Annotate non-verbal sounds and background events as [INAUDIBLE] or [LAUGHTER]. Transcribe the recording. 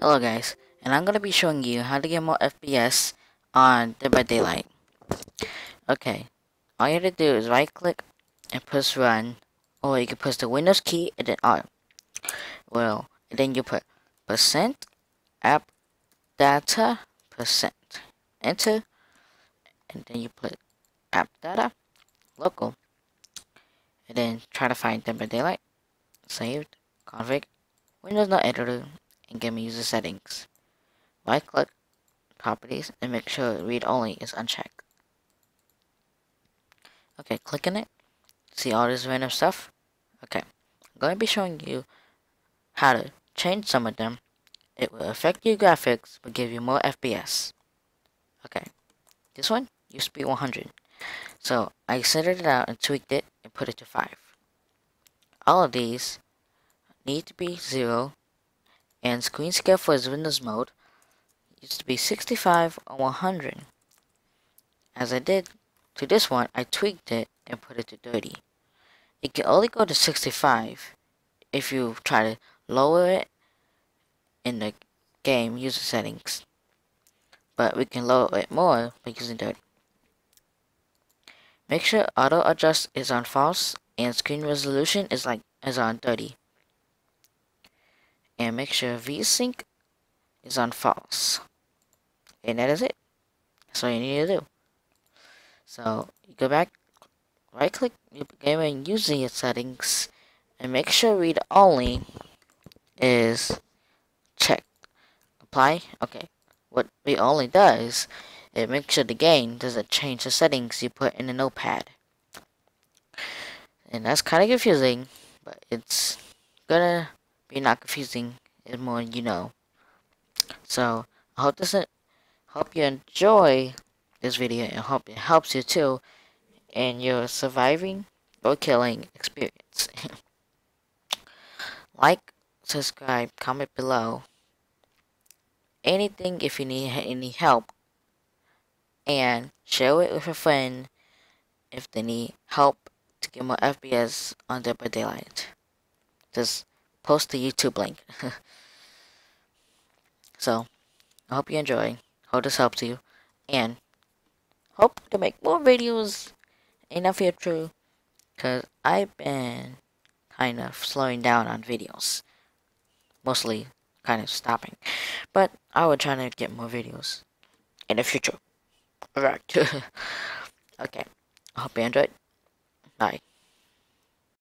Hello guys, and I'm gonna be showing you how to get more FPS on Dead by Daylight. Okay, all you have to do is right click and press run, or you can press the Windows key and then R. Well, and then you put percent app data percent enter, and then you put app data local, and then try to find Dead by Daylight, saved, config, Windows not editor, and game user settings. Right click properties and make sure read only is unchecked. Okay, click on it. See all this random stuff? Okay, I'm going to be showing you how to change some of them. It will affect your graphics but give you more FPS. Okay, this one used to be 100. So I centered it out and tweaked it and put it to 5. All of these need to be 0 and screen scale for his Windows mode used to be 65 or 100. As I did to this one, I tweaked it and put it to 30. It can only go to 65 if you try to lower it in the game user settings. But we can lower it more by using 30. Make sure auto adjust is on false and screen resolution is like is on 30 and make sure vsync is on false. And that is it. That's all you need to do. So you go back right click your game and using your settings and make sure read only is checked apply? Okay. What read only does it makes sure the game doesn't change the settings you put in the notepad. And that's kind of confusing but it's gonna be not confusing and more you know. So I hope this hope you enjoy this video and hope it helps you too in your surviving or killing experience. [LAUGHS] like, subscribe, comment below. Anything if you need any help. And share it with a friend if they need help to get more FPS on Dead by Daylight. Just post the YouTube link. [LAUGHS] so, I hope you enjoy. Hope this helps you. And hope to make more videos in the future. Because I've been kind of slowing down on videos. Mostly kind of stopping. But I will try to get more videos in the future. Alright. [LAUGHS] okay. I hope you enjoyed. Bye.